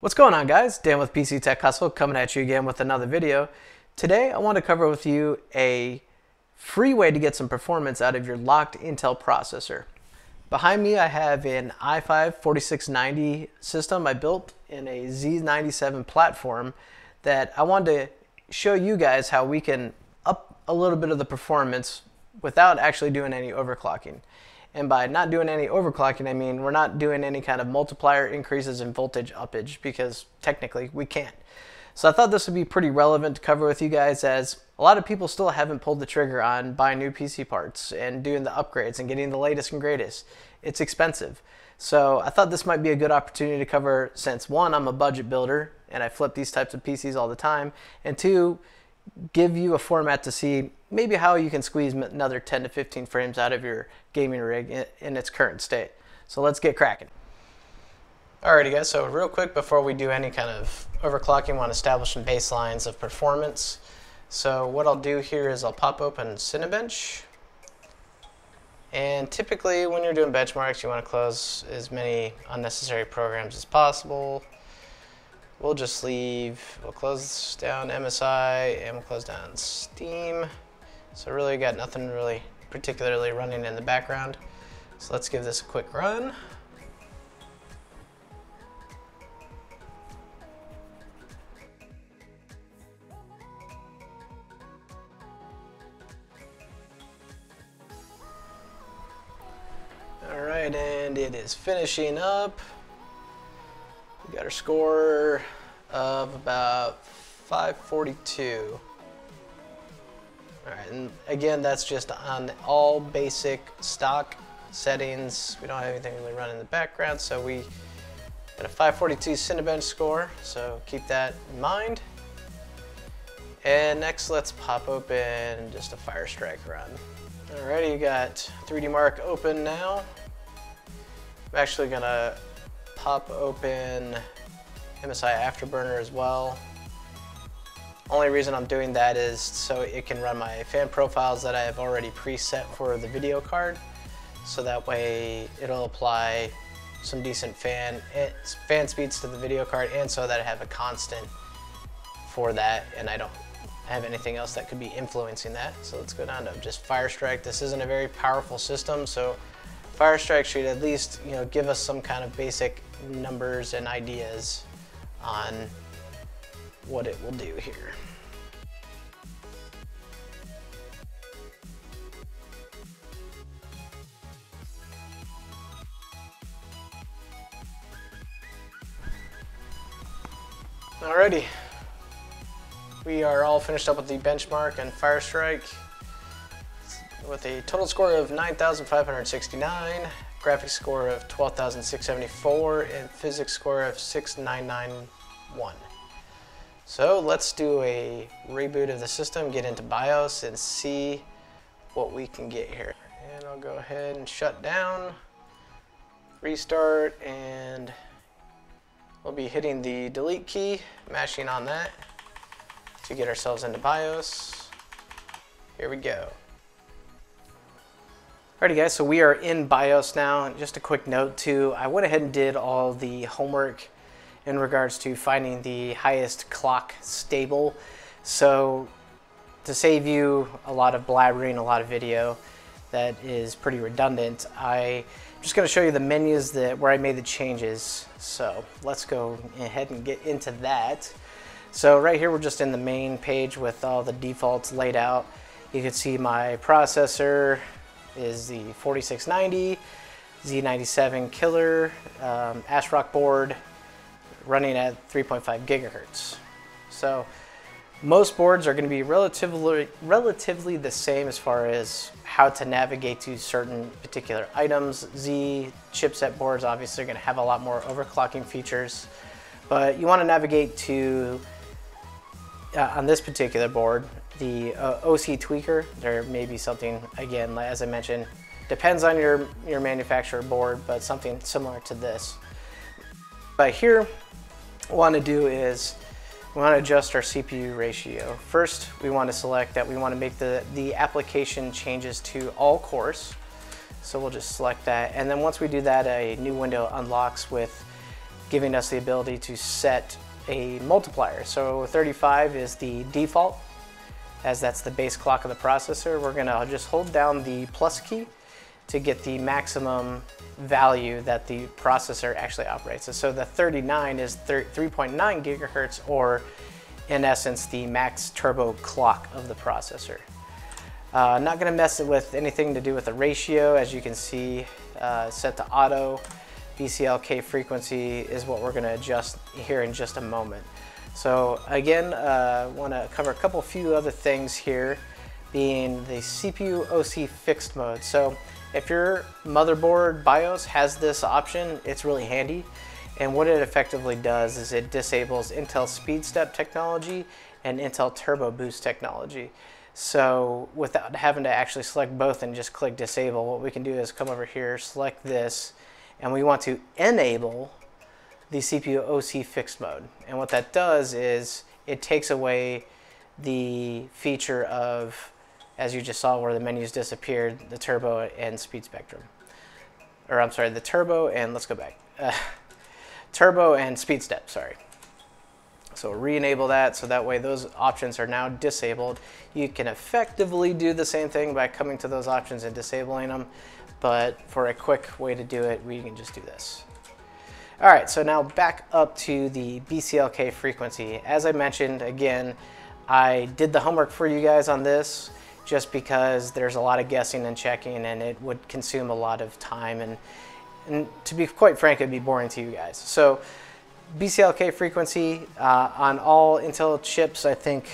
What's going on guys? Dan with PC Tech Hustle coming at you again with another video. Today I want to cover with you a free way to get some performance out of your locked Intel processor. Behind me I have an i5 4690 system I built in a Z97 platform that I wanted to show you guys how we can up a little bit of the performance without actually doing any overclocking. And by not doing any overclocking, I mean we're not doing any kind of multiplier increases in voltage uppage because technically we can't. So I thought this would be pretty relevant to cover with you guys as a lot of people still haven't pulled the trigger on buying new PC parts and doing the upgrades and getting the latest and greatest. It's expensive. So I thought this might be a good opportunity to cover since one, I'm a budget builder and I flip these types of PCs all the time, and two, give you a format to see maybe how you can squeeze another 10 to 15 frames out of your gaming rig in, its current state. So let's get cracking. Alrighty guys, so real quick before we do any kind of overclocking, we want to establish some baselines of performance. So what I'll do here is I'll pop open Cinebench. And typically when you're doing benchmarks, you want to close as many unnecessary programs as possible we'll just leave, we'll close down MSI and we'll close down Steam. So really got nothing really particularly running in the background. So let's give this a quick run. All right, and it is finishing up. Score of about 542. All right, and again, that's just on all basic stock settings. We don't have anything really running in the background, so we got a 542 Cinebench score, so keep that in mind. And next, let's pop open just a Firestrike run. Alrighty, you got 3D Mark open now. I'm actually gonna pop open MSI Afterburner as well. Only reason I'm doing that is so it can run my fan profiles that I have already preset for the video card. So that way it'll apply some decent fan, eh, fan speeds to the video card and so that I have a constant for that and I don't have anything else that could be influencing that. So let's go down to just Firestrike. This isn't a very powerful system, so Firestrike should at least you know give us some kind of basic numbers and ideas on what it will do here. Alrighty, we are all finished up with the benchmark and Firestrike with a total score of 9,569 graphics score of 12,674, and physics score of 6991. So let's do a reboot of the system, get into BIOS, and see what we can get here. And I'll go ahead and shut down, restart, and we'll be hitting the delete key, mashing on that to get ourselves into BIOS. Here we go. Alrighty guys, so we are in BIOS now. Just a quick note too, I went ahead and did all the homework in regards to finding the highest clock stable. So to save you a lot of blabbering, a lot of video that is pretty redundant, I'm just gonna show you the menus that where I made the changes. So let's go ahead and get into that. So right here, we're just in the main page with all the defaults laid out. You can see my processor, is the 4690 Z97 Killer um, ASRock board running at 3.5 gigahertz. So most boards are going to be relatively relatively the same as far as how to navigate to certain particular items. Z chipset boards obviously are going to have a lot more overclocking features, but you want to navigate to uh, on this particular board the uh, OC tweaker. There may be something, again, as I mentioned, depends on your, your manufacturer board, but something similar to this. But here, what we want to do is we want to adjust our CPU ratio. First, we want to select that we want to make the, the application changes to all cores. So we'll just select that. And then once we do that, a new window unlocks with giving us the ability to set a multiplier. So 35 is the default, as that's the base clock of the processor. We're gonna just hold down the plus key to get the maximum value that the processor actually operates. So the 39 is 3.9 gigahertz or in essence the max turbo clock of the processor. Uh, not to mess it with anything to do with the ratio as you can see uh, set to auto. BCLK frequency is what we're going to adjust here in just a moment. So again, I uh, want to cover a couple few other things here being the CPU OC fixed mode. So if your motherboard BIOS has this option, it's really handy. And what it effectively does is it disables Intel SpeedStep technology and Intel Turbo Boost technology. So without having to actually select both and just click disable, what we can do is come over here, select this, and we want to enable the CPU OC fixed mode. And what that does is it takes away the feature of, as you just saw where the menus disappeared, the turbo and speed spectrum. Or I'm sorry, the turbo and let's go back. Uh, turbo and speed step, sorry. So re-enable that so that way those options are now disabled. You can effectively do the same thing by coming to those options and disabling them, but for a quick way to do it, we can just do this. All right, so now back up to the BCLK frequency. As I mentioned, again, I did the homework for you guys on this just because there's a lot of guessing and checking and it would consume a lot of time and, and to be quite frank, it'd be boring to you guys. So BCLK frequency uh, on all Intel chips, I think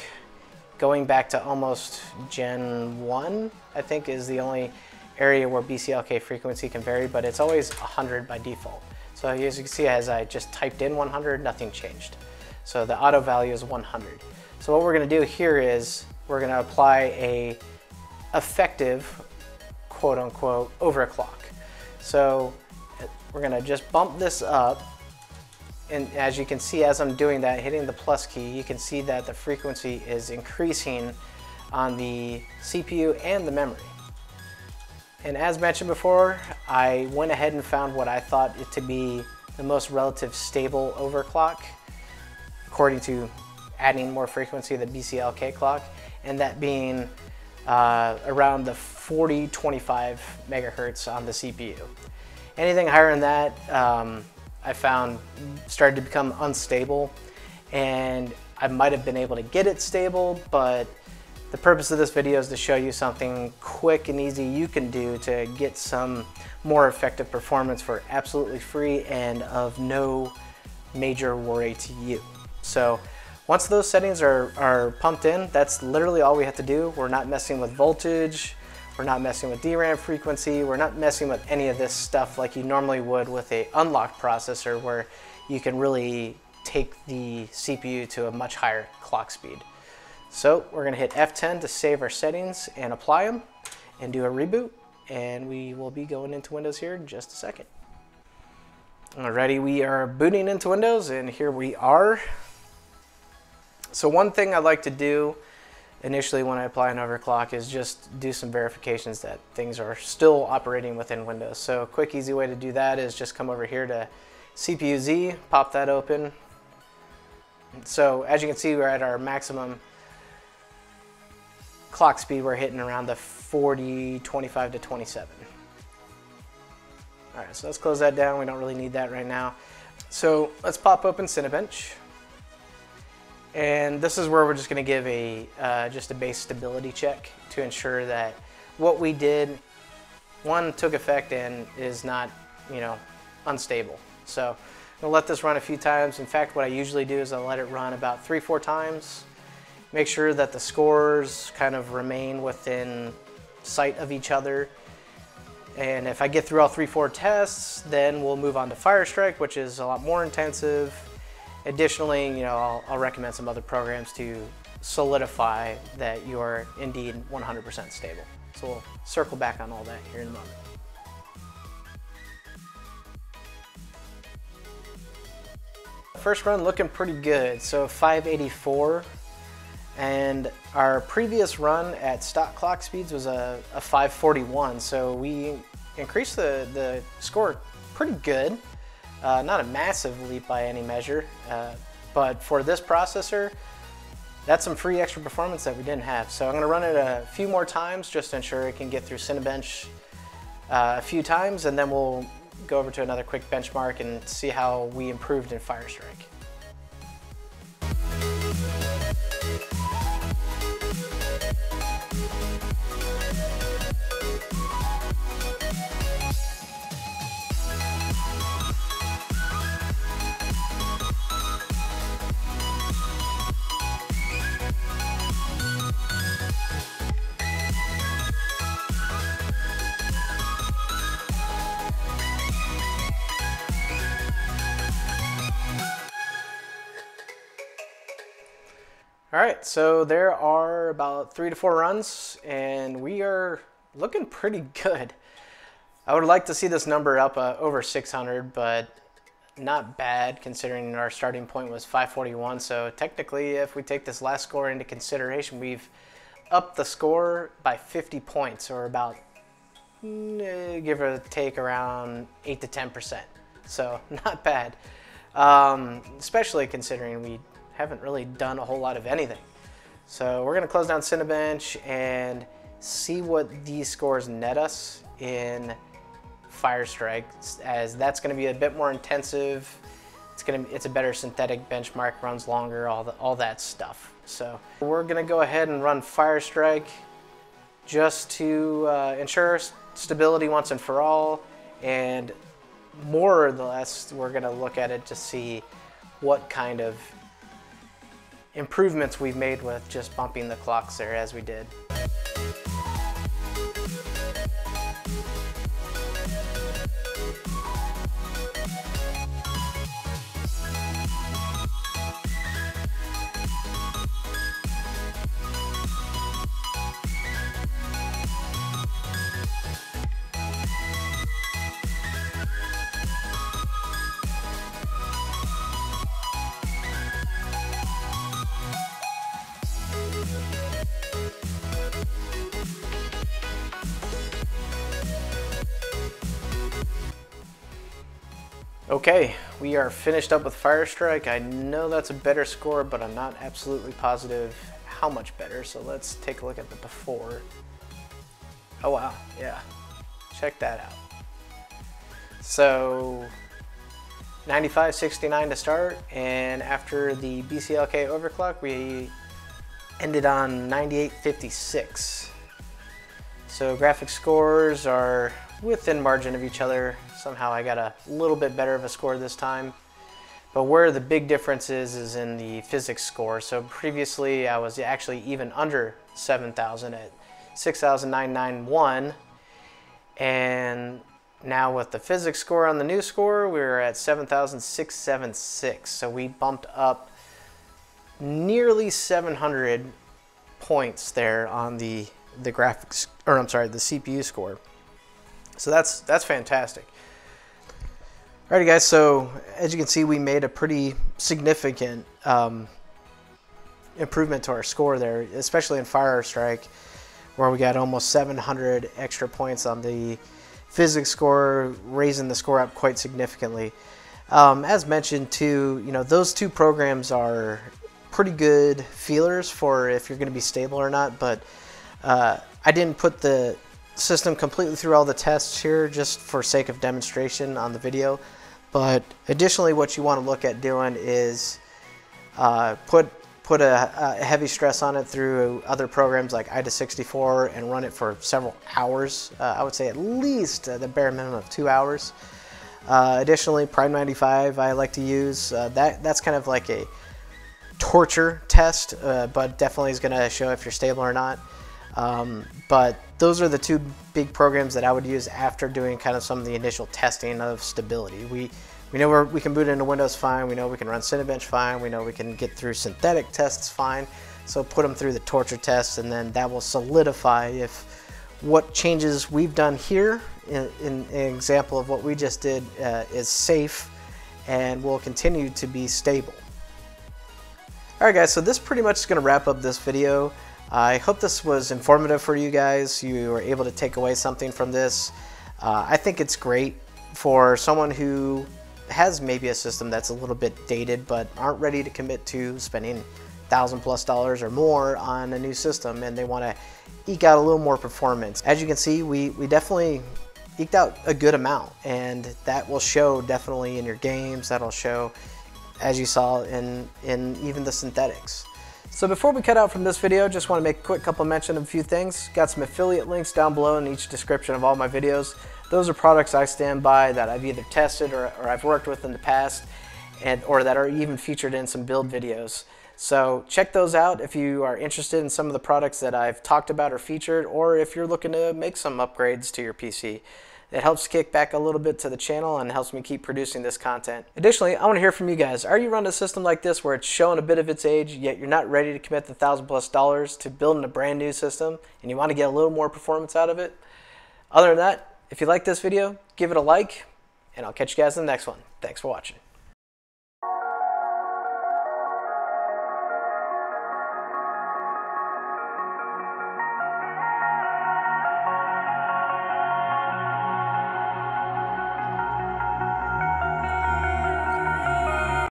going back to almost Gen 1, I think is the only area where BCLK frequency can vary, but it's always 100 by default. So as you can see, as I just typed in 100, nothing changed. So the auto value is 100. So what we're gonna do here is we're gonna apply a effective, quote unquote, overclock. So we're gonna just bump this up and as you can see as I'm doing that, hitting the plus key, you can see that the frequency is increasing on the CPU and the memory. And as mentioned before, I went ahead and found what I thought it to be the most relative stable overclock, according to adding more frequency to the BCLK clock, and that being uh, around the 40-25 megahertz on the CPU. Anything higher than that, um, I found started to become unstable and I might have been able to get it stable, but the purpose of this video is to show you something quick and easy you can do to get some more effective performance for absolutely free and of no major worry to you. So once those settings are, are pumped in, that's literally all we have to do. We're not messing with voltage, we're not messing with DRAM frequency. We're not messing with any of this stuff like you normally would with a unlocked processor where you can really take the CPU to a much higher clock speed. So we're gonna hit F10 to save our settings and apply them and do a reboot. And we will be going into Windows here in just a second. Alrighty, we are booting into Windows and here we are. So one thing I like to do initially when I apply an overclock is just do some verifications that things are still operating within Windows. So a quick easy way to do that is just come over here to CPU-Z, pop that open. So as you can see, we're at our maximum clock speed. We're hitting around the 40, 25 to 27. All right, so let's close that down. We don't really need that right now. So let's pop open Cinebench. And this is where we're just going to give a uh, just a base stability check to ensure that what we did, one, took effect and is not, you know, unstable. So I'm going to let this run a few times. In fact, what I usually do is I let it run about three, four times. Make sure that the scores kind of remain within sight of each other. And if I get through all three, four tests, then we'll move on to Fire Strike, which is a lot more intensive Additionally, you know, I'll, I'll recommend some other programs to solidify that you are indeed 100% stable. So we'll circle back on all that here in a moment. First run looking pretty good. So 584 and our previous run at stock clock speeds was a, a 541. So we increased the, the score pretty good. Uh, not a massive leap by any measure, uh, but for this processor, that's some free extra performance that we didn't have. So I'm going to run it a few more times just to ensure it can get through Cinebench uh, a few times, and then we'll go over to another quick benchmark and see how we improved in Firestrike. All right, so there are about three to four runs, and we are looking pretty good. I would like to see this number up uh, over 600, but not bad considering our starting point was 541. So technically, if we take this last score into consideration, we've upped the score by 50 points, or about eh, give or take around 8 to 10%. So not bad, um, especially considering we haven't really done a whole lot of anything. So we're gonna close down Cinebench and see what these scores net us in Firestrike, as that's gonna be a bit more intensive. It's gonna it's a better synthetic benchmark, runs longer, all the, all that stuff. So we're gonna go ahead and run Firestrike just to uh, ensure stability once and for all, and more or less we're gonna look at it to see what kind of improvements we've made with just bumping the clocks there as we did. Okay, we are finished up with Firestrike. I know that's a better score, but I'm not absolutely positive how much better. So let's take a look at the before. Oh wow, yeah, check that out. So 95.69 to start, and after the BCLK overclock, we ended on 98.56. So graphic scores are within margin of each other. Somehow I got a little bit better of a score this time. But where the big difference is, is in the physics score. So previously I was actually even under 7,000 at 6,991. And now with the physics score on the new score, we're at 7,676. So we bumped up nearly 700 points there on the the graphics, or I'm sorry, the CPU score. So that's that's fantastic. Alrighty guys, so as you can see, we made a pretty significant um, improvement to our score there, especially in Fire Strike, where we got almost 700 extra points on the physics score, raising the score up quite significantly. Um, as mentioned too, you know, those two programs are pretty good feelers for if you're going to be stable or not, but uh, I didn't put the system completely through all the tests here just for sake of demonstration on the video. But additionally, what you want to look at doing is uh, put put a, a, heavy stress on it through other programs like AIDA64 and run it for several hours. Uh, I would say at least uh, the bare minimum of two hours. Uh, additionally, Prime 95 I like to use. Uh, that That's kind of like a torture test, uh, but definitely is going to show if you're stable or not. Um, but those are the two big programs that I would use after doing kind of some of the initial testing of stability. We we know we can boot into Windows fine. We know we can run Cinebench fine. We know we can get through synthetic tests fine. So put them through the torture test, and then that will solidify if what changes we've done here in, in an example of what we just did uh, is safe and will continue to be stable. Alright guys, so this pretty much is going to wrap up this video. I hope this was informative for you guys. You were able to take away something from this. Uh, I think it's great for someone who has maybe a system that's a little bit dated but aren't ready to commit to spending thousand plus dollars or more on a new system and they want to eke out a little more performance. As you can see, we, we definitely eked out a good amount and that will show definitely in your games, that'll show as you saw in, in even the synthetics. So before we cut out from this video, just want to make a quick couple mention of a few things. Got some affiliate links down below in each description of all my videos. Those are products I stand by that I've either tested or, or I've worked with in the past and or that are even featured in some build videos. So check those out if you are interested in some of the products that I've talked about or featured or if you're looking to make some upgrades to your PC. It helps kick back a little bit to the channel and helps me keep producing this content. Additionally, I want to hear from you guys. Are you running a system like this where it's showing a bit of its age, yet you're not ready to commit the thousand plus dollars to building a brand new system and you want to get a little more performance out of it? Other than that, if you like this video, give it a like and I'll catch you guys in the next one. Thanks for watching.